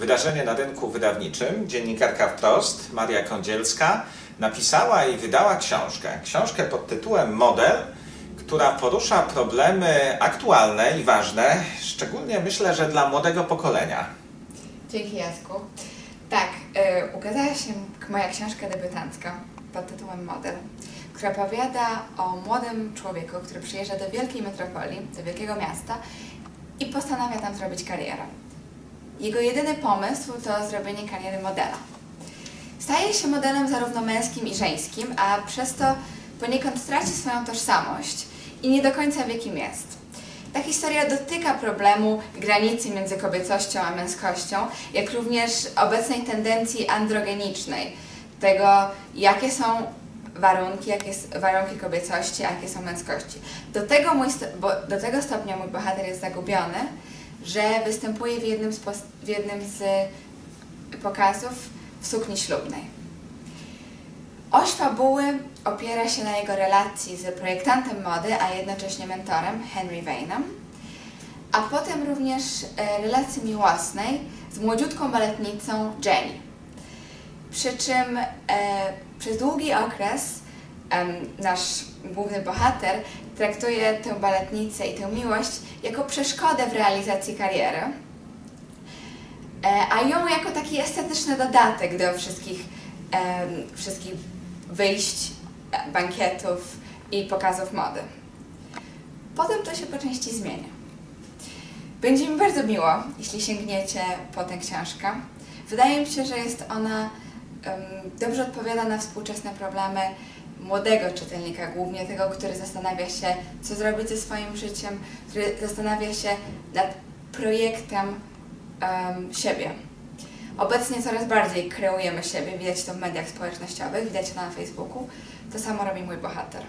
wydarzenie na rynku wydawniczym. Dziennikarka wprost, Maria Kądzielska, napisała i wydała książkę. Książkę pod tytułem Model, która porusza problemy aktualne i ważne, szczególnie myślę, że dla młodego pokolenia. Dzięki Jacku. Tak, y, ukazała się moja książka debiutancka pod tytułem Model, która opowiada o młodym człowieku, który przyjeżdża do wielkiej metropolii, do wielkiego miasta i postanawia tam zrobić karierę. Jego jedyny pomysł to zrobienie kariery modela. Staje się modelem zarówno męskim i żeńskim, a przez to poniekąd traci swoją tożsamość i nie do końca wie kim jest. Ta historia dotyka problemu granicy między kobiecością a męskością, jak również obecnej tendencji androgenicznej, tego jakie są warunki, jakie warunki kobiecości, a jakie są męskości. Do tego, mój, do tego stopnia mój bohater jest zagubiony, że występuje w jednym z, w jednym z pokazów w sukni ślubnej. Oś fabuły opiera się na jego relacji z projektantem mody, a jednocześnie mentorem Henry Vaynem, a potem również e, relacji miłosnej z młodziutką baletnicą Jenny. Przy czym e, przez długi okres nasz główny bohater traktuje tę baletnicę i tę miłość jako przeszkodę w realizacji kariery, e, a ją jako taki estetyczny dodatek do wszystkich, wszystkich wyjść, e, bankietów i pokazów mody. Potem to się po części zmienia. Będzie mi bardzo miło, jeśli sięgniecie po tę książkę. Wydaje mi się, że jest ona em, dobrze odpowiada na współczesne problemy młodego czytelnika, głównie tego, który zastanawia się, co zrobić ze swoim życiem, który zastanawia się nad projektem em, siebie. Obecnie coraz bardziej kreujemy siebie, widać to w mediach społecznościowych, widać to na Facebooku. To samo robi mój bohater.